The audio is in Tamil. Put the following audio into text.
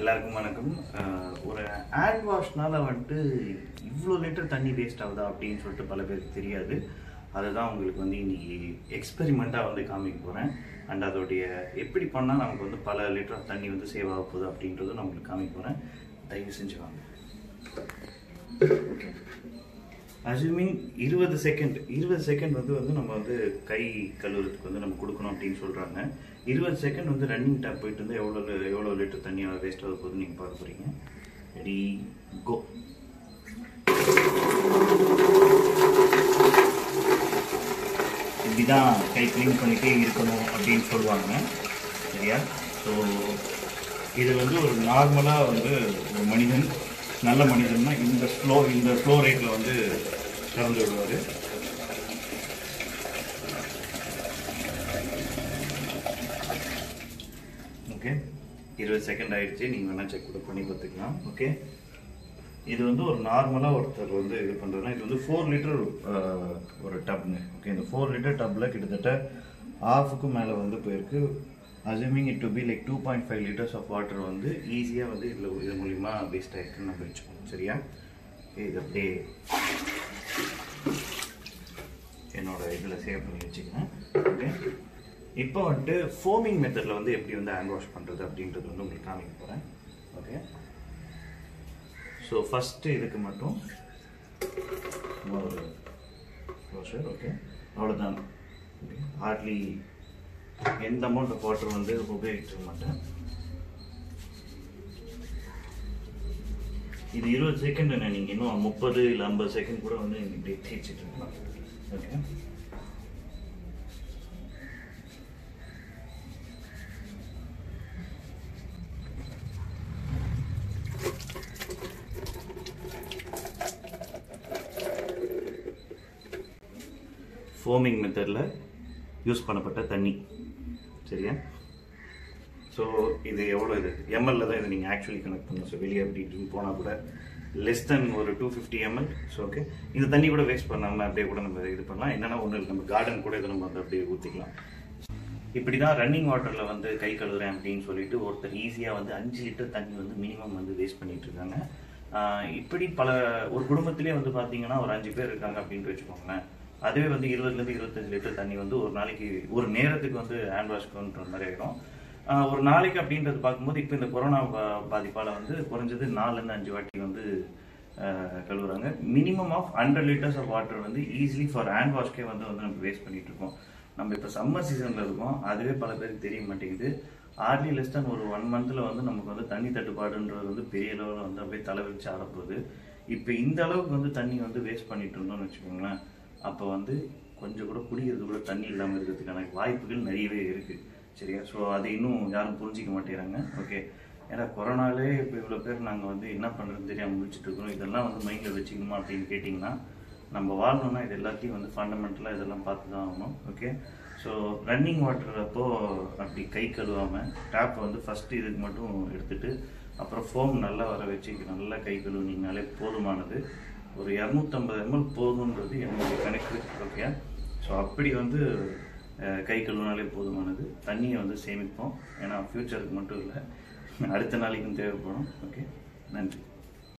எல்லாருக்கும் வணக்கம். ஒரு ஹேண்ட் வாஷ்னால் வந்துட்டு இவ்வளோ லிட்டர் தண்ணி வேஸ்ட் ஆகுதா அப்படின்னு சொல்லிட்டு பல பேருக்கு தெரியாது. அதுதான் உங்களுக்கு வந்து இன்னைக்கு எக்ஸ்பெரிமெண்ட்டாக வந்து காமிக்க போகிறேன் அண்ட் அதோடைய எப்படி பண்ணால் நமக்கு வந்து பல லிட்டர் தண்ணி வந்து சேவ் ஆக போகுது அப்படின்றதும் நான் உங்களுக்கு காமிக்க போகிறேன் தயவு செஞ்சு வாங்க. அஸ்யூமிங் இருபது செகண்ட் இருபது செகண்ட் வந்து வந்து நம்ம வந்து கை கழுவுறதுக்கு வந்து நம்ம கொடுக்கணும் அப்படின்னு சொல்கிறாங்க இருபது செகண்ட் வந்து ரன்னிங் டேப் போயிட்டு வந்து எவ்வளோ எவ்வளோ லிட்டர் தண்ணியாக வேஸ்ட் ஆக போகுது நீங்கள் பார்க்க போகிறீங்க ரெடி கோ இப்படிதான் கை க்ளீன் பண்ணிட்டே இருக்கணும் அப்படின்னு சொல்லுவாங்க. சரியா? ஸோ இது வந்து ஒரு நார்மலாக வந்து ஒரு மனிதன் நல்ல மனிதன்னா இந்த ஸ்லோ இந்த ஸ்லோ ரேட்டில் வந்து திறந்து விடுவார் ஓகே இருபது செகண்ட் ஆயிடுச்சு. நீங்கள் வேணால் செக் கூட பண்ணி பார்த்துக்கலாம். ஓகே இது வந்து ஒரு நார்மலாக ஒருத்தர் வந்து இது பண்ணுறதுனா இது வந்து ஃபோர் லிட்டர் ஒரு டப்னு ஓகே இந்த ஃபோர் லிட்டர் டப்பில் கிட்டத்தட்ட ஹாஃபுக்கும் மேலே வந்து போயிருக்கு. Assuming it to be like two point five litres of water வந்து ஈஸியாக வந்து இதில் இது மூலிமா வேஸ்ட் ஆகிருக்குன்னு நம்ம வச்சுக்கோம் சரியா? இது அப்படியே என்னோட இதில் சேவ் பண்ணி வச்சுக்கிறேன். ஓகே இப்போ வந்துட்டு ஃபோமிங் மெத்தடில் வந்து எப்படி வந்து ஹேண்ட் வாஷ் பண்ணுறது அப்படின்றது வந்து உங்களுக்கு காமிக்க போகிறேன் ஓகே ஸோ ஃபஸ்ட்டு இதுக்கு மட்டும் ஒரு க்ளோஷர் ஓகே அவ்வளோதான் ஹார்ட்லி எந்த அமௌண்ட் ஆஃப் வாட்டர் வந்து உபயோகிக்க மாட்டேன். இது இருபது செகண்ட் என்ன நீங்கள் இன்னும் முப்பது இல்லை ஐம்பது செகண்ட் கூட வந்து நீங்கள் இப்படி தேய்ச்சிட்டு இருக்கலாம் ஓகே ஃபோமிங் மெத்தடில் யூஸ் பண்ணப்பட்ட தண்ணி. சரியா? ஸோ இது எவ்வளோ இது? எம்எல்ல தான் இது நீங்கள் ஆக்சுவலி கனெக்ட் பண்ணணும். ஸோ வெளியே அப்படி இப்படின்னு போனால் கூட லெஸ் தென் ஒரு two fifty ML so okay இந்த தண்ணி கூட வேஸ்ட் பண்ணாமல் அப்படியே கூட நம்ம இது பண்ணலாம். என்னென்னா ஒன்று நம்ம கார்டன் கூட இதை நம்ம வந்து அப்படியே ஊற்றிக்கலாம் இப்படி தான் ரன்னிங் வாட்டரில் வந்து கை கழுவுறேன் அப்படின்னு சொல்லிட்டு ஒருத்தர் ஈஸியாக வந்து அஞ்சு லிட்டர் தண்ணி வந்து மினிமம் வந்து வேஸ்ட் பண்ணிட்டு இருக்காங்க. இப்படி பல ஒரு குடும்பத்திலே வந்து பார்த்தீங்கன்னா ஒரு அஞ்சு பேர் இருக்காங்க அப்படின்ட்டு வச்சுக்கோங்களேன். அதுவே வந்து இருபதுலேருந்து இருபத்தஞ்சு லிட்டர் தண்ணி வந்து ஒரு நாளைக்கு ஒரு நேரத்துக்கு வந்து ஹேண்ட் வாஷ்க்குன்ற மாதிரி ஆகிடும் ஒரு நாளைக்கு அப்படின்றது பார்க்கும்போது இப்போ இந்த கொரோனா பா- பாதிப்பால் வந்து குறைஞ்சது நாலுலேருந்து அஞ்சு வாட்டி வந்து கழுவுறாங்க. Minimum of hundred litres of water வந்து ஈஸிலி ஃபார் ஹேண்ட் வாஷ்க்கே வந்து வந்து நம்ம வேஸ்ட் பண்ணிட்டு இருக்கோம். நம்ம இப்போ சம்மர் சீசனில் இருக்கோம். அதுவே பல பேருக்கு தெரிய மாட்டேங்குது. ஆர்லி லெஸ் தான் ஒரு ஒன் மந்தில் வந்து நமக்கு வந்து தண்ணி தட்டுப்பாடுன்றது வந்து பெரிய அளவில் வந்து அப்படியே தலைவிரிச்சு ஆடப்போகுது இப்போ இந்த அளவுக்கு வந்து தண்ணி வந்து வேஸ்ட் பண்ணிட்டு இருந்தோம்னு வச்சுக்கோங்களேன். அப்போ வந்து கொஞ்சம் கூட குடிக்கிறது கூட தண்ணி இல்லாமல் இருக்கிறதுக்கான வாய்ப்புகள் நிறையவே இருக்குது சரியா ஸோ அதை இன்னும் யாரும் புரிஞ்சிக்க மாட்டேங்கிறாங்க. ஓகே ஏன்னா கொரோனாலே இப்போ இவ்வளோ பேர் நாங்கள் வந்து என்ன பண்ணுறதுன்னு தெரியாமல் முடிச்சுட்டு இருக்கிறோம். இதெல்லாம் வந்து மைண்டில் வச்சுக்கணுமா அப்படின்னு கேட்டிங்கன்னா நம்ம வாழணும்னா இது எல்லாத்தையும் வந்து ஃபண்டமெண்டலாக இதெல்லாம் பார்த்து தான் ஆகணும். ஓகே ஸோ ரன்னிங் வாட்டர் அப்போ அப்படி கை கழுவாமல் டேப்பை வந்து ஃபஸ்ட்டு இதுக்கு மட்டும் எடுத்துட்டு அப்புறம் ஃபோம் நல்லா வர வச்சு நல்லா கை கழுவுனீங்கனாலே போதுமானது. ஒரு இரநூத்தம்பது எம்எல் போதுன்றது என்னுடைய கணக்கு. ஓகே ஸோ அப்படி வந்து கை கழுவினாலே போதுமானது. தண்ணியை வந்து சேமிப்போம். ஏன்னா ஃப்யூச்சருக்கு மட்டும் இல்லை. அடுத்த நாளைக்கும் தேவைப்படும். ஓகே நன்றி.